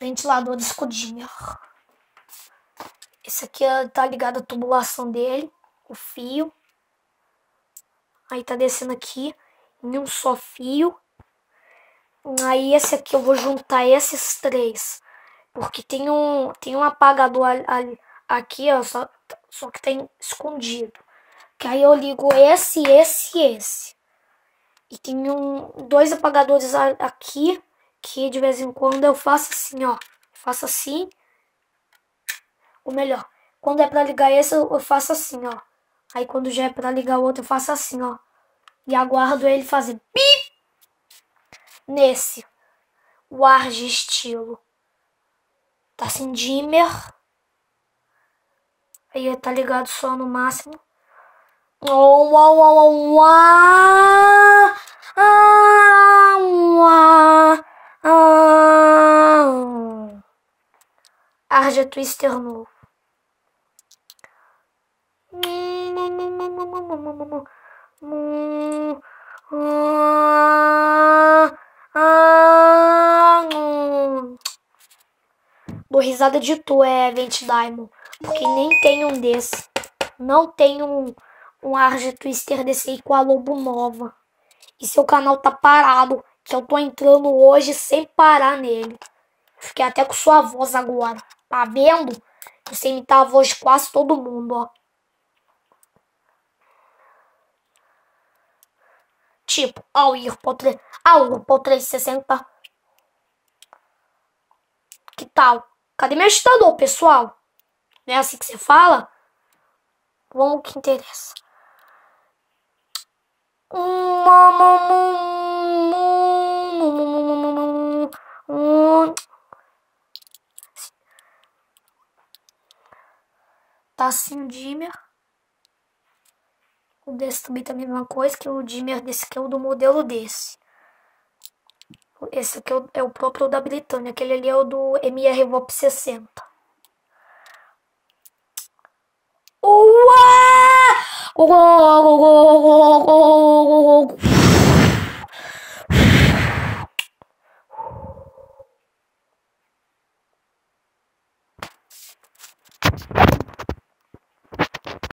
Ventilador de escudinha. Esse aqui tá ligado a tubulação dele, o fio. Aí tá descendo aqui em um só fio. Aí esse aqui eu vou juntar esses três. Porque tem um, tem um apagador ali, aqui, ó, só, só que tem escondido. Que aí eu ligo esse, esse e esse. E tem um, dois apagadores aqui, que de vez em quando eu faço assim, ó. Faço assim. Ou melhor, quando é pra ligar esse, eu faço assim, ó. Aí quando já é pra ligar o outro, eu faço assim, ó. E aguardo ele fazer bip nesse. O ar de estilo. Tá sem dimmer. Aí tá ligado só no máximo. Oh, oh, oh, oh, ah, Arja Twister novo. Dou risada de tu, é Vent Diamond. Porque nem tem um desse. Não tem um, um Arja Twister desse aí com a Lobo Nova. E seu canal tá parado. Que eu tô entrando hoje sem parar nele. Fiquei até com sua voz agora. Tá vendo? Você imitar a voz de quase todo mundo, ó. Tipo, ao ir pro, 3, ao pro 360. Que tal? Cadê meu agitador, pessoal? Não é assim que você fala? Vamos que interessa. Tá assim o dimmer. O desse também tá a mesma coisa, que o dimmer desse aqui é o do modelo desse. Esse aqui é o, é o próprio da Britânia. Aquele ali é o do MR VOP 60. Uau!